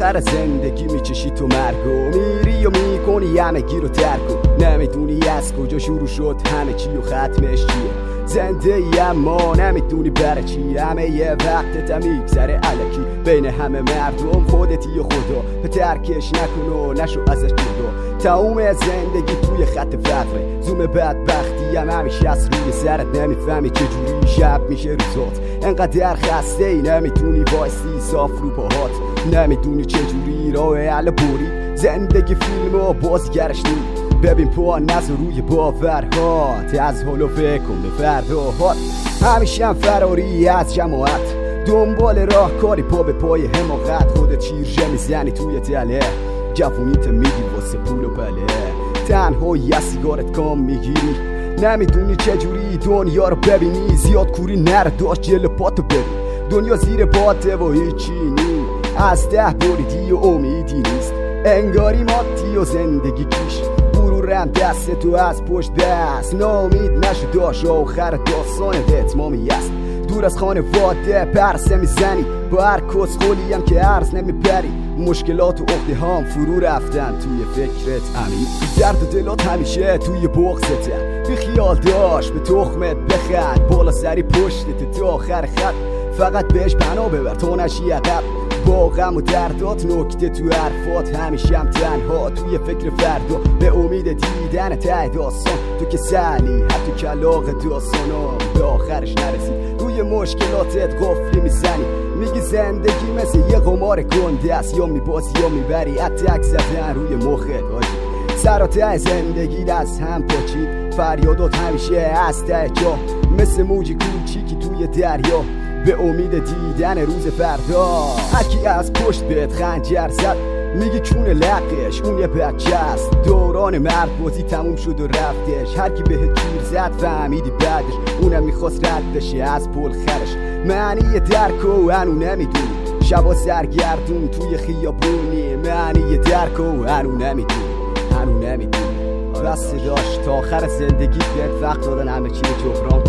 آخر زندگی میچشی تو مرگو میری و می‌کنی همه گیر و ترکو نمی‌دونی از کجا شروع شد همه چی و ختمش چیه؟ زنده ای اما نمی‌دونی برای چی همه یه وقت میگذره الکی. بین همه مردم خودتی و خدا به ترکش نکن و نشو ازش جدا. تموم زندگی توی خط فقره زوم بدبختی هم همیشه از روی سرت نمی‌فهمی چجوری شب میشه روزات. انقدر خسته ای نمی‌تونی وایسی صاف رو پاهات نمی‌دونی چجوری راه حل بوری زندگی فیلم و بازگرش نی. ببین پا نز روی باورهات از حال و فکر به فرداهات همیشه هم فراری از جماعت. دنبال راه کاری پا به پای حماقت. خودت چیرژه می‌زنی توی تله. جوونیت میگی واسه پول و بله. تنها یه سیگارت کام می‌گیری. نمی‌دونی چجوری دنیا رو ببینی. زیاد کوری نر داشت جل پاتو ببین دنیا زیر پاته و هیچی نی از ده بریدی و امیدی نیست. انگاری ماتی و زندگی کیش. غرورم دست تو از پشت دست. نامید نشو داشت. آخر داستان اتمامی است. دور از خانه واده پرسه می‌زنی. با هر کس هم که عرض نمی‌بری مشکلات و عقده هم فرو رفتن توی فکرت امین. درد دلات همیشه توی بغزته بی خیال داشت به تخمت بخند بالا سری پشتت تو آخر خط. فقط بهش پناه ببر تو نشی عقب با غم و دردات نکته تو حرفات. همیشه هم تنها توی فکر فردا. به امید دیدن ته داستان. تو که سلی حتی کلاق داستانا به آخرش نرسید. مشکلاتت قفلی می‌زنی. میگی زندگی مثل یه قمار گنده است. یا میبازی یا می‌بری. اتک زدن روی مخت آجی سر زندگی از هم پاچید. فریادات همیشه از ته جا. مثل موجی کوچیکی توی دریا. به امید دیدن روز فردا. هرکی از پشت بهت خنجر زد. میگی چون لقش اون یه بچه است. دوران مرد بازی تموم شد و رفتش. هرکی به گیر زد فهمیدی بعدش. اونم می‌خواست رد بشه از پل خرش. معنی درک و هنو نمی‌دونی. شبا سرگردون توی خیابونی. معنی درک و هنو نمی‌دونی. هنو نمی‌دونی. بس داشت تا آخر زندگی بهت وقت دادن همه چی جبران.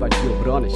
و جبرانش